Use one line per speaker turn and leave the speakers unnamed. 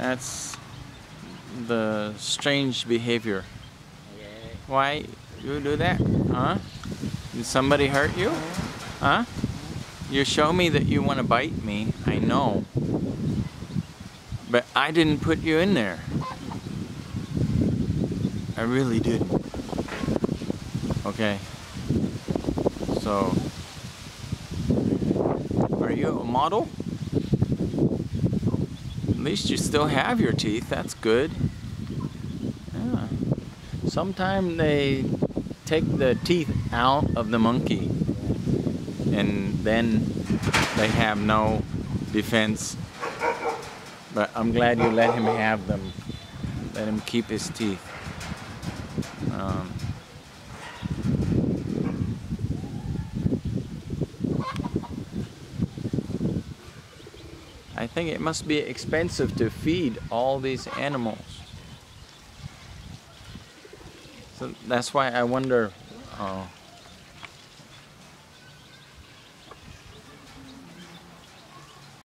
That's the strange behavior. Why you do that? Huh? Did somebody hurt you? Huh? You show me that you want to bite me. I know. But I didn't put you in there. I really didn't. Okay. So, are you a model? At least you still have your teeth. That's good. Yeah. Sometimes they take the teeth out of the monkey and then they have no defense. But I'm glad you let him have them. Let him keep his teeth. Um, I think it must be expensive to feed all these animals. So that's why I wonder. Oh,